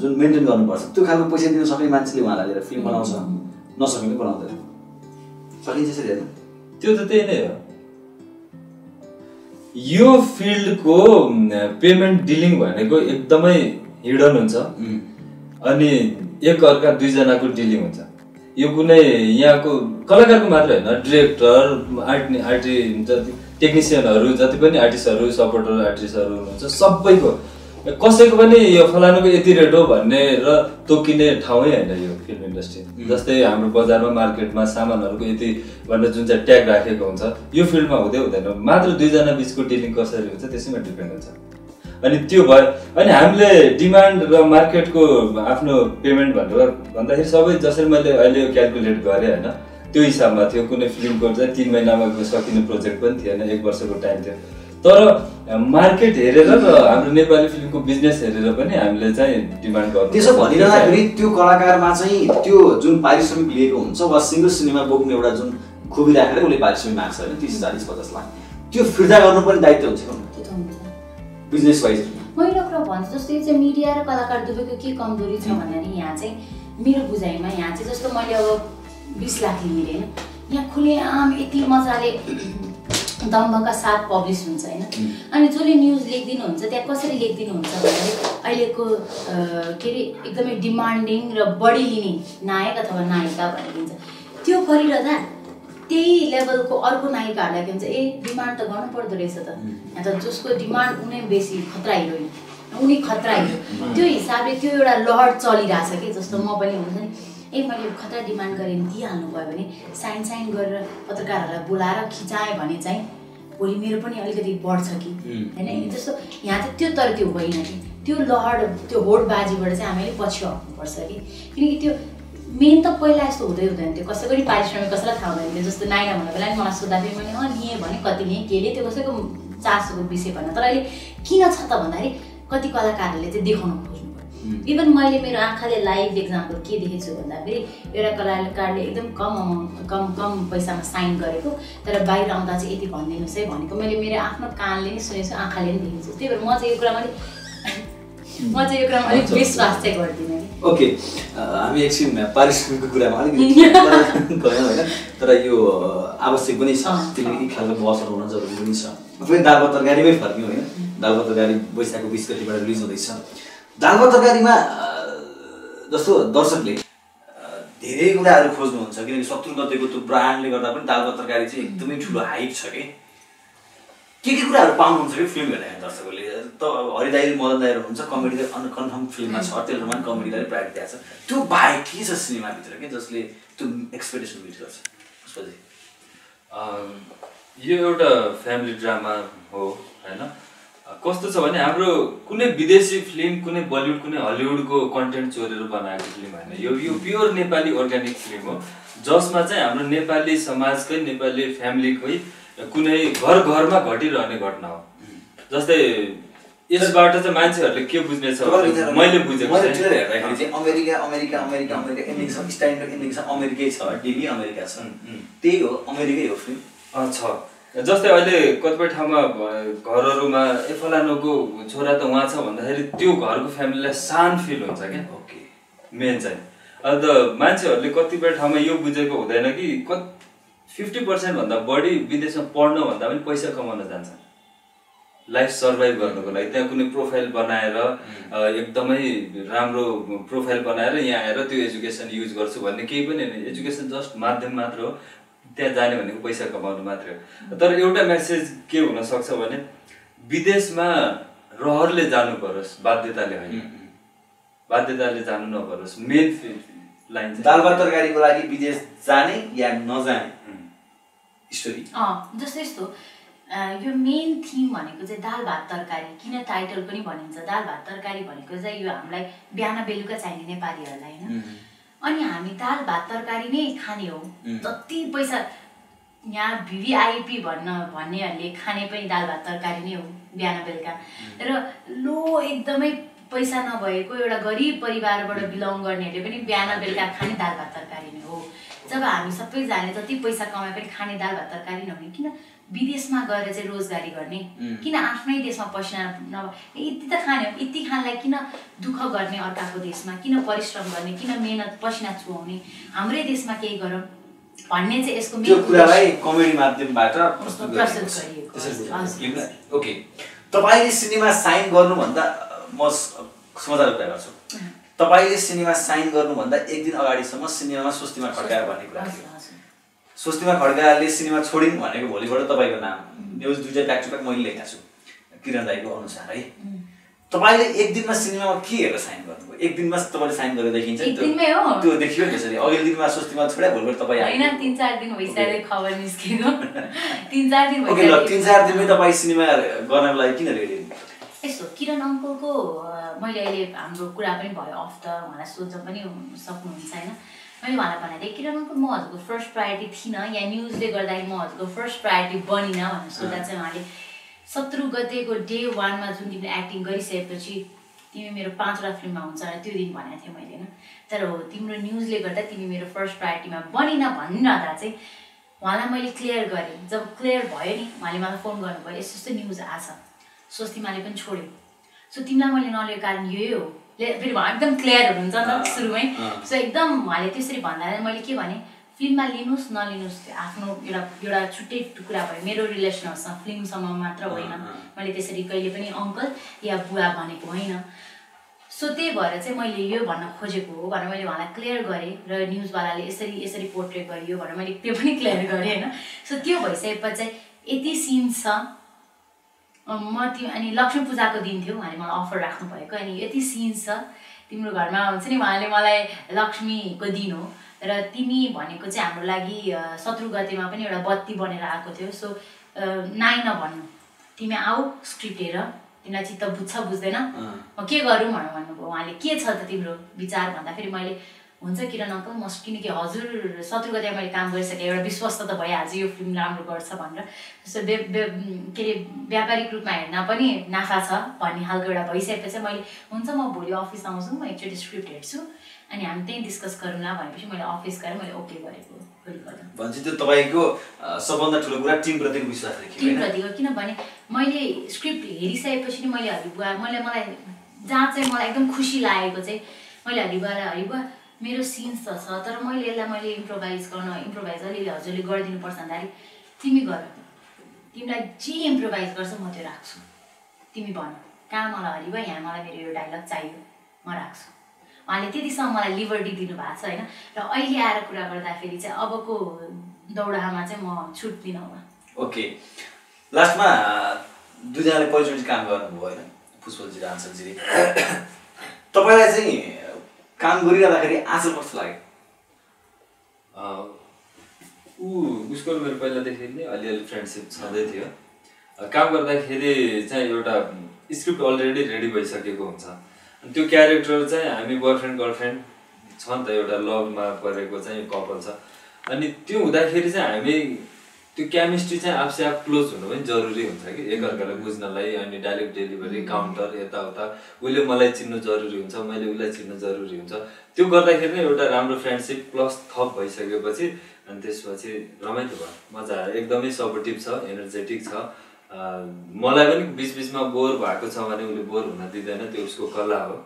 जुन मेन्टेन गर्नुपर्छ त्यो खालको पैसा दिन सक्ने मान्छेले उहाँलाई लिएर फिल्म बनाउँछ। नसक्ने बनाउँदैन। सकिन्छ यसरी हेर्नु। त्यो त त्यही नै हो। यो फिल्डको पेमेन्ट डिलिङ भनेको एकदमै हिडन हुन्छ. अनि एक अर्का दुईजनाको डिलिङ हुन्छ यो कुनै यहाँको कलाकारको मात्र होइन डिरेक्टर आर्ट आर्टी हुन्छ टेक्निसियनहरू जति पनि आर्टिस्टहरू सपोर्टर आर्टिस्टहरू हुनुहुन्छ सबैको कसैको पनि यो फलानुको यति रेट हो भन्ने र तोकिने ठाउँै होइन यो फिल्म इन्डस्ट्री जस्तै हाम्रो बजारमा मार्केटमा सामानहरूको यति भनेर जुन चाहिँ ट्याग राखेको हुन्छ यो फिल्डमा हुँदै हुँदैन। मात्र दुईजना बिचको डिलिङ कसरी हुन्छ त्यसैमा डिपेन्ड हुन्छ। अनि त्यो भयो अनि हामीले डिमान्ड र मार्केटको आफ्नो पेमेन्ट भनेर भन्दाखेरि सबै जसरी मैले अहिले क्यालकुलेट गरेँ होइन त्यो हिसाबमा थियो। कुनै फिल्मको चाहिँ तिन महिनामा सकिने प्रोजेक्ट पनि थिएन एक वर्षको टाइम थियो। तर मार्केट हेरेर र हाम्रो नेपाली फिल्मको बिजनेस हेरेर पनि हामीले चाहिँ डिमान्ड गर्नु त्यसो भनिरहँदाखेरि त्यो कलाकारमा चाहिँ त्यो जुन पारिश्रमिक लिएको हुन्छ वा सिङ्गल सिनेमा बोक्ने एउटा जुन खुबी राखेर उसले पारिश्रमिक माग्छ होइन तिस चालिस पचास लाख। त्यो फिर्ता गर्नु पनि दायित्व हुन्छ बिजनेस वाइज। मैले एउटा भन्छु जस्तो यो चाहिँ मिडिया र कलाकार दुवैको के कमजोरी छ भन्दाखेरि यहाँ चाहिँ मेरो बुझाइमा यहाँ चाहिँ जस्तो मैले अब बिस लाख लिएँ होइन यहाँ खुलेआम यति मजाले दम्बका साथ पब्लिस हुन्छ होइन? अनि जसले न्युज लेखिदिनुहुन्छ त्यहाँ कसरी लेखिदिनुहुन्छ भन्दाखेरि अहिलेको के अरे एकदमै डिमान्डिङ र बढी लिने नायक अथवा नायिका भनेर दिन्छ त्यो गरिरहँदा त्यही लेभलको अर्को नायिकाहरूलाई के भन्छ ए डिमान्ड त गर्नु पर्दो रहेछ त। यहाँ त जसको डिमान्ड उनी बेसी खतरा हिरोइन उनी खतरा हिरो त्यो हिसाबले त्यो एउटा लहर चलिरहेछ कि? जस्तो म पनि हुन्छ नि। ए मैले खतरा डिमान्ड गरेँ भने दिइहाल्नु भयो भने साइन साइन गरेर पत्रकारहरूलाई बोलाएर खिचाएँ भने चाहिँ भोलि मेरो पनि अलिकति बढ्छ कि। होइन जस्तो यहाँ चाहिँ त्यो तर त्यो होइन कि। त्यो लहर त्यो होडबाजीबाट चाहिँ हामीले पछि हट्नुपर्छ कि। किनकि त्यो मेन त पहिला यस्तो हुँदै हुँदैन थियो। कसैको नि पारिश्रमिक कसैलाई थाहा हुँदैन थियो। जस्तो नाइना भन्नु बेला नि मलाई सोद्धाखेरि मैले अँ लिएँ भने कति लिएँ के लिएँ त्यो कसैको चासोको विषय भएन। तर अहिले किन छ त भन्दाखेरि कति कलाकारहरूले चाहिँ देखाउन इभन मैले मेरो आँखाले लाइभ एक्जाम्पल के देखेको छु भन्दाखेरि एउटा कलाकारले एकदम कम अमाउन्ट कम कम पैसामा साइन गरेको तर बाहिर आउँदा चाहिँ यति भनिदिनुहोस् है भनेको। मैले मेरो आफ्नो कानले नै सुनेको छु आँखाले पनि देखेको छु। त्यही भएर म चाहिँ यो कुरामा अलिक *laughs* म चाहिँ यो कुरामा अलिक विश्वास चाहिँ गर्दिनँ ओके हामी एकछिन पारिश्रमिकको कुरामा अलिकति *laughs* गयौँ होइन। तर यो आवश्यक पनि छ। यी खालको बसहरू हुन जरुरी पनि छ। फेरि दाल भात तरकारीमै फर्क्यौँ होइन। दाल भात तरकारी वैशाखको बिस गतिबाट रिलिज हुँदैछ। दाल भात तरकारीमा जस्तो दर्शकले धेरै कुराहरू खोज्नुहुन्छ किनकि सत्तर गतेको त्यो ब्रान्डले गर्दा पनि दाल भात तरकारी चाहिँ एकदमै ठुलो हाइप छ कि? के के कुराहरू पाउनुहुन्छ कि फिल्म हेर्दाखेरि दर्शकहरूले? त हरिदाई मदन दाईहरू हुन्छ कमेडी कन्फर्म फिल्ममा छ त्यसमा पनि कमेडीलाई प्रायोरिटी दिएको छ। त्यो बाहेक के छ सिनेमाभित्र के जसले त्यो एक्सपेक्टेसन मिट गर्छ? यो एउटा फ्यामिली ड्रामा हो होइन? कस्तो छ भने हाम्रो कुनै विदेशी फिल्म कुनै बलिउड कुनै हलिउडको कन्टेन्ट चोरेर बनाएको फिल्म होइन। यो यो प्योर नेपाली अर्ग्यानिक फिल्म हो जसमा चाहिँ हाम्रो नेपाली समाजकै नेपाली फ्यामिलीकै कुनै घर घरमा घटिरहने घटना हो। जस्तै यसबाट चाहिँ मान्छेहरूले के बुझ्ने छ भने मैले बुझेको हेर्दाखेरि चाहिँ America America America America ending छ स्टाइलको एन्डिङ छ अमेरिकै छ डिबी अमेरिका छ। त्यही हो अमेरिकै हो फिल्म। छ। जस्तै अहिले कतिपय ठाउँमा घरहरूमा ए फलानुको छोरा त उहाँ छ भन्दाखेरि त्यो घरको फ्यामिलीलाई सान फिल हुन्छ क्या। ओके। मेन चाहिँ। अन्त मान्छेहरूले कतिपय ठाउँमा यो बुझेको हुँदैन कि कत फिफ्टी पर्सेन्टभन्दा बढी विदेशमा पढ्नभन्दा पनि पैसा कमाउन जान्छ। लाइफ सर्भाइभ गर्नको लागि त्यहाँ कुनै प्रोफाइल बनाएर एकदमै राम्रो प्रोफाइल बनाएर यहाँ आएर त्यो एजुकेसन युज गर्छु भन्ने केही पनि होइन। एजुकेसन जस्ट माध्यम मात्र हो। त्यहाँ जाने भनेको पैसा कमाउनु मात्रै हो। तर एउटा मेसेज के हुनसक्छ भने विदेशमा रहरले जानु परोस् बाध्यताले होइन। बाध्यताले जानु नपरोस् मेन लाइन दाल भात तरकारीको लागि विदेश जाने या नजाने? स्टोरी। अँ जस्तो यस्तो। यो मेन थिम भनेको चाहिँ दाल भात तरकारी। किन टाइटल पनि भनिन्छ दाल भात तरकारी भनेको चाहिँ यो हामीलाई बिहान बेलुका चाहिने नेपालीहरूलाई होइन। अनि हामी दाल भात तरकारी नै खाने हो। जति पैसा यहाँ भिभिआइपी भन्न भन्नेहरूले खाने पनि दाल भात तरकारी नै हो बिहान बेलुका। र लो एकदमै पैसा नभएको एउटा गरिब परिवारबाट बिलङ गर्नेहरूले पनि बिहान बेलुका खाने दाल भात तरकारी नै हो। जब हामी सबैजना जति पैसा कमाए पनि खाने दाल भात तरकारी नहुने किन विदेशमा गएर चाहिँ रोजगारी गर्ने। किन आफ्नै देशमा पसिना नभए यति त खाने हो। यति खानलाई किन दुःख गर्ने अर्काको देशमा? किन परिश्रम गर्ने? किन मेहनत पसिना चुहाउने? हाम्रै देशमा केही गरौँ भन्ने चाहिँ यसको कमेडी माध्यमबाट प्रस्तुत गरिएको? ओके। तपाईँले सिनेमा साइन गर्नुभन्दा म समाचार कुरा गर्छु। तपाईँले सिनेमा साइन गर्नुभन्दा एक दिन अगाडिसम्म सिनेमामा स्वस्तिमा खटायो भन्ने कुरा थियो। स्वस्तिमा खड्काले सिनेमा छोडिन् भनेको भोलिबाट तपाईँको नाम। न्युज दुईवटा टु ब्याक मैले लेखेको छु। किरण दाईको अनुसार है। तपाईँले एक दिनमा सिनेमामा के हेरेर साइन गर्नुभयो? एक दिनमा तपाईँले साइन गरेर देखिन्छ? त्यो। देखियो नि त्यसरी। अघिल्लो दिनमा स्वस्तिमा छोड्या भोलिबाट तपाईँ होइन। तिन चार दिन भइसक्यो खबर निस्केको। तिन चार दिन ओके ल तिन चार दिनमै तपाईँ सिनेमा गर्नको लागि किन रेडी यस्तो किरण अङ्कलको मैले अहिले हाम्रो कुरा पनि भयो अफ त उहाँलाई सोध्न पनि सक्नुहुन्छ होइन? मैले उहाँलाई भनेको थिएँ अङ्कल म हजुरको फर्स्ट प्रायोरिटी थिइनँ या न्युजले गर्दाखेरि म हजुरको फर्स्ट प्रायोरिटी बनिनँ भनेर सोद्धा चाहिँ उहाँले सत्रु गतेको डे वानमा जुन तिमीले एक्टिङ गरिसकेपछि तिमी मेरो पाँचवटा फिल्ममा हुन्छ र त्यो दिन भनेको थिएँ मैले होइन। तर हो तिम्रो न्युजले गर्दा तिमी मेरो फर्स्ट प्रायोरिटीमा बनिन भनिरहँदा चाहिँ उहाँलाई मैले क्लियर गरेँ। जब क्लियर भयो नि उहाँले मलाई फोन गर्नुभयो यस्तो यस्तो न्युज आछ। स्वस्तिमाले पनि छोड्यो सो तिमीलाई मैले नलिएको कारण यही हो। फेरि एकदम क्लियर हुनुहुन्छ नि त सुरुमै। सो एकदम उहाँले त्यसरी भन्दा मैले के भने फिल्ममा लिनुहोस् नलिनुहोस् त्यो आफ्नो एउटा एउटा छुट्टै कुरा भयो। मेरो रिलेसनहरूसँग फिल्मसँग मात्र होइन। मैले त्यसरी कहिले पनि अङ्कल या बुवा भनेको होइन। सो त्यही भएर चाहिँ मैले यो भन्न खोजेको हो भनेर मैले उहाँलाई क्लियर गरेँ र न्युजवालाले यसरी यसरी पोर्ट्रेट गरियो भनेर मैले त्यो पनि क्लियर गरेँ होइन। सो त्यो भइसकेपछि चाहिँ यति सिन छ। म त्यो अनि लक्ष्मी पूजाको दिन थियो उहाँले मलाई अफर राख्नु भएको अनि यति सिन छ तिम्रो घरमा हुन्छ नि? उहाँले मलाई लक्ष्मीको दिन हो। र तिमी भनेको चाहिँ हाम्रो लागि अँ, सत्रु गतेमा पनि एउटा बत्ती बनेर आएको थियो। सो नाइ नभन्नु तिमी आऊ स्क्रिप्ट हेर। तिमीलाई चित्त बुझ्छ बुझ्दैन। म के गरौँ भनेर भन्नुभयो। उहाँले के छ त तिम्रो विचार भन्दाखेरि मैले हुन्छ किरण अङ्कल म किनकि हजुर सत्रु गते मैले काम गरिसकेँ एउटा विश्वस्त त भइहाल्छ यो फिल्म राम्रो गर्छ भनेर। जस्तो बे बे- के अरे व्यापारिक रूपमा हेर्न पनि नाफा छ भन्ने खालको एउटा भइसकेपछि मैले हुन्छ म भोलि अफिस आउँछु म एकचोटि स्क्रिप्ट हेर्छु अनि हामी त्यहीँ डिस्कस गरौँला भनेपछि मैले अफिस गएर मैले ओके गरेको भनेपछि त्यो तपाईँको सबभन्दा ठुलो कुरा टिमप्रतिको विश्वास टिमप्रतिको किनभने मैले स्क्रिप्ट हेरिसकेपछि नि मैले हरिबुवा मैले मलाई जहाँ चाहिँ मलाई एकदम खुसी लागेको चाहिँ मैले हरिबुवालाई हरिबुवा मेरो सिन्स त छ तर मैले यसलाई मैले इम्प्रोभाइज गर्न इम्प्रोभाइज अलिअलि हजुरले गरिदिनुपर्छ भन्दाखेरि तिमी गर। तिमीलाई जे इम्प्रोभाइज गर्छ म त्यो राख्छु। तिमी भन। कहाँ मलाई हरिबुवा यहाँ मलाई मेरो यो डायलग चाहियो म राख्छु। उहाँले त्यतिसम्म मलाई लिबर्टी दिनुभएको छ होइन? र अहिले आएर कुरा गर्दाखेरि चाहिँ अबको दौडामा चाहिँ म छुट दिनँ ओके लास्टमा दुईजनाले पहिलोचोटि काम गर्नुभयो होइन? पुष्पलजी र *coughs* तपाईँलाई चाहिँ काम गरिरहँदाखेरि आँचल कस्तो लाग्यो? ऊ उसको मेरो पहिलादेखि नै अलिअलि फ्रेन्डसिप छँदै थियो। काम गर्दाखेरि चाहिँ एउटा स्क्रिप्ट अलरेडी रेडी भइसकेको हुन्छ। अनि त्यो क्यारेक्टर चाहिँ हामी बोयफ्रेन्ड गर्लफ्रेन्ड छ नि त एउटा लभमा परेको चाहिँ कपाल छ। अनि त्यो हुँदाखेरि चाहिँ हामी त्यो केमिस्ट्री चाहिँ आफसे आफ क्लोज हुनु पनि जरुरी हुन्छ कि? एकअर्कालाई बुझ्नलाई अनि डाइरेक्ट डेलिभरी काउन्टर यताउता। उसले मलाई चिन्नु जरुरी हुन्छ मैले उसलाई चिन्नु जरुरी हुन्छ। त्यो गर्दाखेरि नै एउटा राम्रो फ्रेन्डसिप प्लस थप भइसकेपछि अनि त्यसपछि रमाइलो भयो। मजा आयो। एकदमै सपोर्टिभ छ एनर्जेटिक छ। मलाई पनि बिच बिचमा बोर भएको छ भने उसले बोर हुन दिँदैन त्यो उसको कला हो।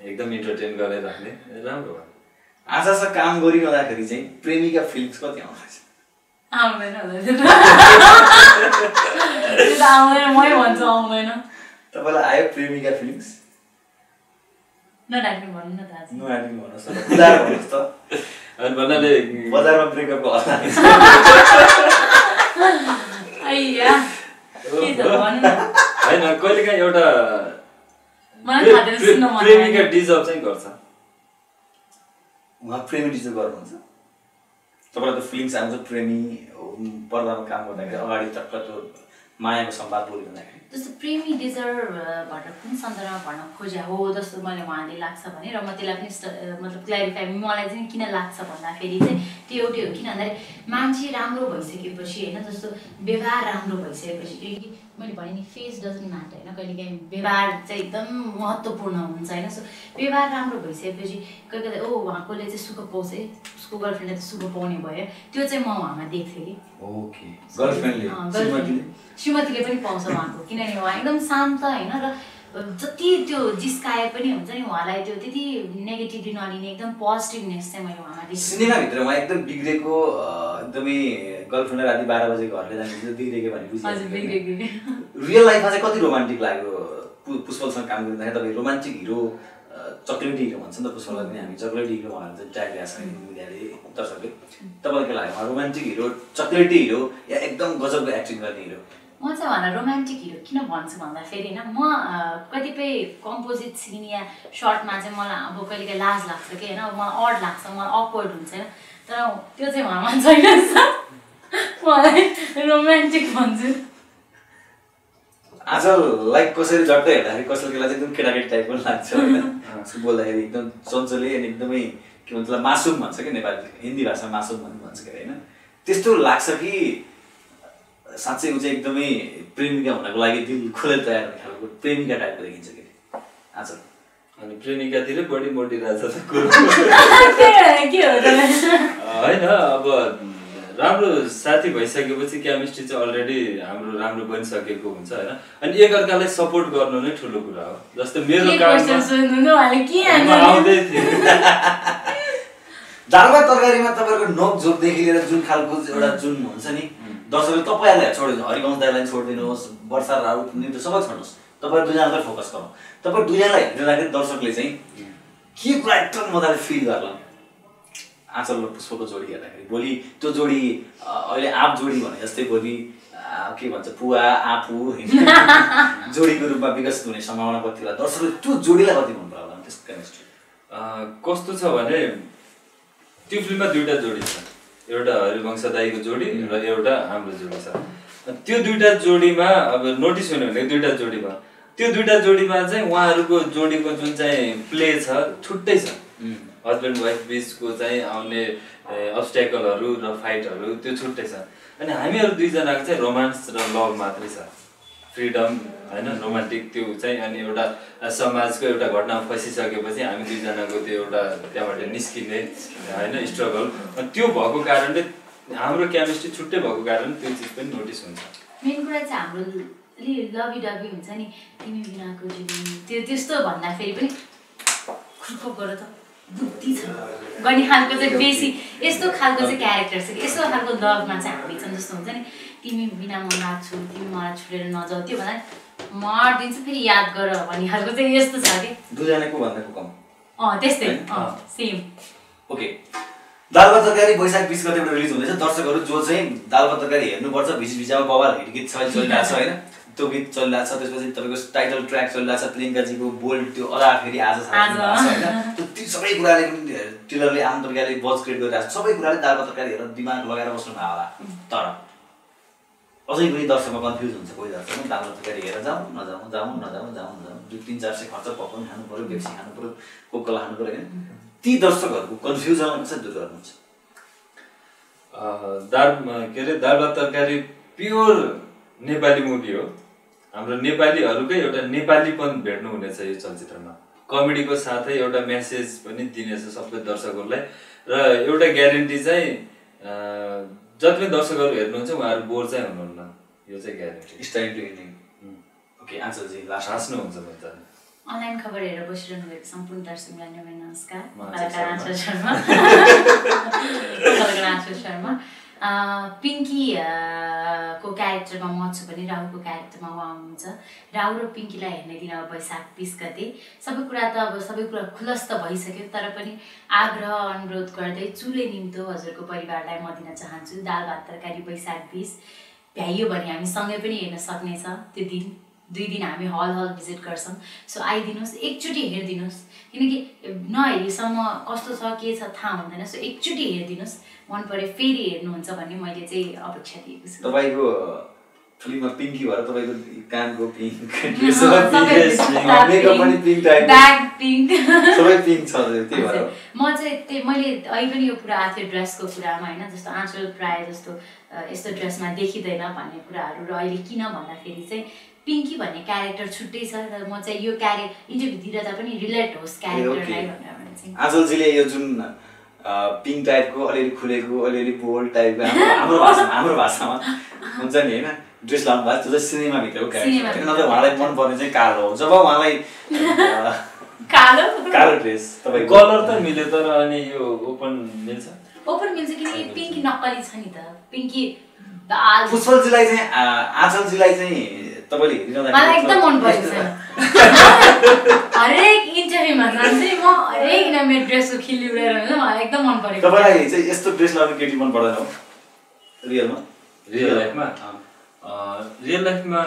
एकदम इन्टरटेन गरेर राख्ने। राम्रो भयो। आशासँग काम गरिरहँदाखेरि चाहिँ प्रेमिका फिलिङ्स कति आउँदैछ? आउँदैन आउँदैन मै भन्छु आउँदैन। तपाईँलाई आयो प्रेमिका फिलिङ्स? नडाक्नु भन्नु न दाजु। नआइदिनु भन्नुहोस् त उदाहरण भन्नुहोस् त। अनि भन्नाले बजारमा ब्रेकअपको हल्ला। आइया के छ भन्नु न। होइन कहिलेकाहीँ एउटा प्रेमिका। डिजर्भ चाहिँ गर्छ। उहाँ प्रेमी टिचर गर्नुहुन्छ? तपाईँलाई त फिलिङ्स आउँछ प्रेमी पर्दामा काम गर्दाखेरि अगाडि टक्क त्यो मायाको संवाद बोलिरहँदाखेरि जस्तो प्रेमी डिजर्भ भनेर कुन सन्दर्भमा भन्न खोजे? हो जस्तो मैले उहाँले लाग्छ भने र म त्यसलाई पनि मतलब क्ल्यारिफाई मलाई चाहिँ किन लाग्छ भन्दाखेरि चाहिँ त्यो एउटै हो। किन भन्दाखेरि मान्छे राम्रो भइसकेपछि होइन जस्तो व्यवहार राम्रो भइसकेपछि मैले भने नि फेस डजन्ट म्याटर होइन? कहिलेकाहीँ व्यवहार चाहिँ एकदम महत्त्वपूर्ण हुन्छ होइन? सो व्यवहार राम्रो भइसकेपछि कहिले कहिले ओ उहाँकोले चाहिँ सुख पाउँछ है उसको गर्लफ्रेन्डले त सुख पाउने भयो। त्यो चाहिँ म उहाँमा देख्थेँ कि। श्रीमतीले? पनि पाउँछ उहाँको। किनभने उहाँ एकदम शान्त होइन? र जति त्यो जिस्काए पनि हुन्छ नि उहाँलाई त्यो त्यति नेगेटिभली नलिने एकदम पोजिटिभनेस चाहिँ मैले उहाँमा देखेँ सिनेमाभित्र उहाँ एकदम बिग्रेको एकदमै गर्लफ्रेन्ड राति बाह्र बजे घरले जाने बिग्रेको भने रियल लाइफमा चाहिँ कति रोमान्टिक लाग्यो? पुष्पलसँग काम गर्दाखेरि तपाईँ रोमान्टिक हिरो चक्लेटी हिरो भन्छ नि त पुष्पलाई पनि हामी चक्लेटी हिरो भनेर चाहिँ छ। मिडियाले दर्शकले तपाईँलाई के लाग्यो? रोमान्टिक हिरो चक्लेटी हिरो या एकदम गजबको एक्टिङ गर्ने हिरो म चाहिँ भन रोमान्टिक हिरो किन भन्छु भन्दाखेरि होइन म कतिपय कम्पोजिट सिन या सर्टमा चाहिँ मलाई अब कहिले काहीँ लाज लाग्छ कि होइन मलाई अड लाग्छ मलाई अक्वर्ड हुन्छ होइन। तर त्यो चाहिँ उहाँमा छैन। *laughs* मलाई रोमान्टिक भन्छु। आजलाई कसरी झट्टै हेर्दाखेरि कसैले कसलाई चाहिँ एकदम केटाकेटी टाइपको पनि लाग्छ। *laughs* होइन उसको बोल्दाखेरि एकदम चञ्चले अनि एकदमै के भन्छ मासुम भन्छ कि नेपाली हिन्दी भाषामा मासुम भन्ने भन्छ के होइन? त्यस्तो लाग्छ कि साँच्चै ऊ चाहिँ एकदमै प्रेमिका हुनको लागि दिल खुलेर तयार हुने खालको प्रेमिका टाइपको देखिन्छ कि आज। अनि प्रेमिकातिरै बढी मोटिरहेछ त कुरो। *laughs* के के हो त? होइन अब राम्रो साथी भइसकेपछि केमिस्ट्री चाहिँ अलरेडी हाम्रो राम्रो बनिसकेको हुन्छ होइन? अनि एकअर्कालाई सपोर्ट गर्नु नै ठुलो कुरा हो। जस्तै मेरो के काममा क्वेसन सोध्नु न उहाँले के म आन्सर आउँदै थिएँ दाल भात तरकारीमा तपाईँहरूको नोक झोकदेखि लिएर जुन खालको एउटा जुन हुन्छ नि दर्शकले तपाईँहरूलाई छोडिदिनु हरिवंश दाईलाई छोडिदिनुहोस् वर्षा राउत नृत्य सबै छोड्नुहोस् तपाईँहरू दुईजनालाई फोकस गरौँ तपाईँ दुईजनालाई हेरिरहँदाखेरि दर्शकले चाहिँ के कुरा एकदम मजाले फिल गर्ला। आँचल र पुष्पको जोडी हेर्दाखेरि भोलि त्यो जोडी अहिले आँप जोडी भने जस्तै भोलि के भन्छ पुवा आँपु *laughs* जोडीको रूपमा विकसित हुने सम्भावना कति होला दर्शकले त्यो जोडीलाई कति मन पराउला त्यसको केमिस्ट्री कस्तो छ भने त्यो फिल्ममा दुइटा जोडी छ। एउटा हरिवंश दाईको जोडी र एउटा हाम्रो जोडी छ। त्यो दुइटा जोडीमा अब नोटिस हुने भने दुइटा जोडीमा। त्यो दुइटा जोडीमा चाहिँ उहाँहरूको जोडीको जुन चाहिँ प्ले छ छुट्टै छ। हस्बेन्ड वाइफ बिचको चाहिँ आउने अब्सट्याकलहरू र फाइटहरू त्यो छुट्टै छ। अनि हामीहरू दुईजनाको चाहिँ रोमान्स र लभ मात्रै छ। फ्रिडम होइन रोमान्टिक त्यो चाहिँ अनि एउटा समाजको एउटा घटनामा फसिसकेपछि हामी दुईजनाको त्यो एउटा त्यहाँबाट निस्किने होइन स्ट्रगल त्यो भएको कारणले हाम्रो केमिस्ट्री छुट्टै भएको कारण त्यो चिज पनि नोटिस हुन्छ। मेन कुरा चाहिँ हाम्रो लभी डबी हुन्छ नि तिमी बिनाको त्यो त्यस्तो भन्दाखेरि पनि खुर्खो गर त। बुद्धि छ। गर्ने खालको चाहिँ बेसी यस्तो खालको चाहिँ क्यारेक्टर छ कि यस्तो खालको लभमा चाहिँ हामी छौँ जस्तो हुन्छ नि। तिमी बिना म लाग्छु तिमी मलाई छोडेर नजाऊ त्यो भन्दा मरिदिन्छु फेरि याद गर भन्ने खालको चाहिँ यस्तो छ कि। दुईजनाको भन्दाको कम। अँ त्यस्तै। अँ सेम ओके। दाल भात तरकारी वैशाख बिस गतेबाट रिलिज हुँदैछ। दर्शकहरू जो चाहिँ दाल भात तरकारी हेर्नुपर्छ भिच भिचामा बवाल हिट गीत छ चलिरहेको छ होइन? त्यो गीत चलिरहेको छ त्यसपछि तपाईँको टाइटल ट्र्याक चलिरहेको छ प्रियङ्काजीको बोल्ड त्यो अदा फेरि आज। होइन? त्यो ती सबै कुराले पनि टिलरले आम तरिकाले बज क्रिएट गरिरहेको छ। सबै कुराले दाल तरकारी हेरेर दिमाग लगाएर बस्नु होला। तर अझै पनि दर्शकमा कन्फ्युज हुन्छ कोही दर्शकमा। दाल तरकारी हेरेर जाउँ नजाउँ जाउँ नजाउँ जाउँ नजाउँ दुई तिन चार सय खर्च पकाउनु खानु पऱ्यो बेसी खानु पऱ्यो कोकला खानु पऱ्यो होइन? ती दर्शकहरूको कन्फ्युजनलाई कसरी दूर गर्नुहुन्छ अँ, दाल के अरे दाल भात तरकारी प्योर नेपाली मुभी हो। हाम्रो नेपालीहरूकै एउटा नेपालीपन भेट्नु हुनेछ यो चलचित्रमा। कमेडीको साथै एउटा मेसेज पनि दिनेछ सबै दर्शकहरूलाई। र एउटा ग्यारेन्टी चाहिँ जति पनि दर्शकहरू हेर्नुहुन्छ उहाँहरू बोर चाहिँ हुनुहुन्न। यो चाहिँ guarantee style to inning okay आन्सरजी last हाँस्नुहुन्छ त अनलाइन खबर हेरेर बसिरहनु भएको सम्पूर्ण दर्शकलाई नै नमस्कार। कलाकार आँचल शर्मा। *laughs* कलाकार आँचल शर्मा। पिङ्की को क्यारेक्टरमा म छु भने राहुको क्यारेक्टरमा उहाँ हुनुहुन्छ। राहु र पिङ्कीलाई हेर्ने दिन अब वैशाख बिस गते। सबै कुरा त अब सबै कुरा खुलस्त भइसक्यो तर पनि आग्रह अनुरोध गर्दै चुले निम्तो हजुरको परिवारलाई म दिन चाहन्छु। दाल भात तरकारी वैशाख बिस भ्याइयो भने हामी सँगै पनि हेर्न सक्नेछ त्यो दिन। दुई दिन हामी हल हल भिजिट गर्छौँ। सो आइदिनुहोस् एकचोटि हेरिदिनुहोस्। किनकि नहेरिसम्म कस्तो छ के छ थाहा हुँदैन। सो एकचोटि हेरिदिनुहोस्। मन पऱ्यो फेरि हेर्नुहुन्छ भन्ने मैले चाहिँ अपेक्षा दिएको छु। तपाईँको फिल्ममा पिङ्की भएर तपाईँको कानको पिङ्क म चाहिँ त्यही मैले अहिले पनि यो कुरा आएको थियो ड्रेसको कुरामा होइन? जस्तो आँचल प्रायः जस्तो यस्तो ड्रेसमा देखिँदैन भन्ने कुराहरू। र अहिले किन भन्दाखेरि चाहिँ पिङ्की भन्ने क्यारेक्टर छुट्टै छ र म चाहिँ यो क्यारे इन्टरभ्यू दिँदा पनि रिलेट होस् क्यारेक्टरलाई भनेर भने चाहिँ आजलजीले यो जुन पिङ्क टाइपको अलिअलि खुलेको अलिअलि बोल्ड टाइपको हाम्रो हाम्रो भाषामा हाम्रो भाषामा हुन्छ नि होइन? ड्रेस लाउनु भएको त्यो चाहिँ सिनेमाभित्रको क्यारेक्टर। नत्र उहाँलाई मनपर्ने चाहिँ कालो हो जब उहाँलाई कालो? कालो ड्रेस तपाईँको कलर त मिल्यो तर अनि यो ओपन मिल्छ? ओपन मिल्छ किनकि पिङ्की नक्कली छ नि त। पिङ्की पुष्पलजीलाई चाहिँ आँचलजीलाई चाहिँ तपाईँले मलाई एकदम मन परेको छैन। हरेक इन्टरभ्यूमा जान्छु म हरेक मेरो ड्रेसको खिल्ली उडेर हुन्छ मलाई एकदम मन परेको तपाईँलाई चाहिँ यस्तो ड्रेस लगाउने केटी मन पर्दैन हो? रियलमा? रियल लाइफमा रियल लाइफमा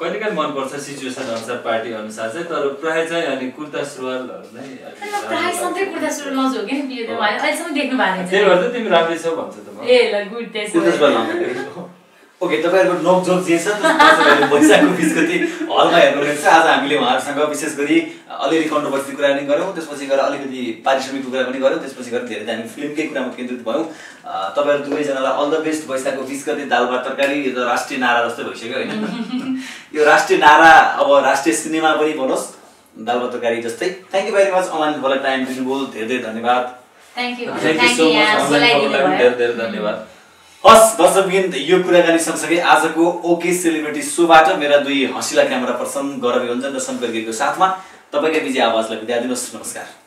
कहिलेकाहीँ मनपर्छ सिचुएसन अनुसार पार्टी अनुसार चाहिँ तर प्रायः चाहिँ अनि कुर्ता सुरुवालहरू नै अलिक म प्रायः सधैँ कुर्ता सुरु लाउँछु कि नि त्यो मैले अहिलेसम्म देख्नु भएको त्यही छैन। भएर तिमी राम्रै छौ भन्छ त म। ए ल गुड ओके तपाईँहरूको नोकझोक जे छ वैशाखको बिचगति हलमा हेर्नुहुने छ आज हामीले उहाँहरूसँग विशेष गरी अलिअलि कन्ट्रोभर्सी कुरा पनि गऱ्यौँ त्यसपछि गएर अलिकति पारिश्रमिकको कुरा पनि गऱ्यौँ त्यसपछि गएर धेरै हामी फिल्मकै कुरामा केन्द्रित भयौँ। तपाईँहरू दुवैजनालाई अल द बेस्ट वैशाखको बिच गते दाल भात तरकारी यो त राष्ट्रिय नारा जस्तै भइसक्यो होइन। *laughs* यो राष्ट्रिय नारा अब राष्ट्रिय सिनेमा पनि बनोस् दाल भात तरकारी जस्तै। Thank you very much online मलाई टाइम दिनुभयो धेरै धेरै धन्यवाद। धेरै धेरै धन्यवाद। हस् दर्शकबिन यो कुराकानी सँगसँगै आजको ओके सेलिब्रिटी सोबाट मेरा दुई हँसिला क्यामेरा पर्सन गौरव योञ्जन र सम्पर्कीको साथमा। तपाईँकै विजय आवाजलाई बिदा दिनुहोस्। नमस्कार।